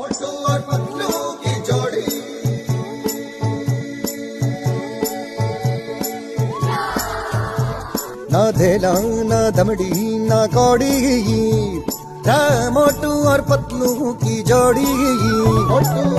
और पतलू की जोड़ी। ना धेला, ना दमड़ी, ना कौड़ी। मोटू और पतलू की जोड़ी। मोटू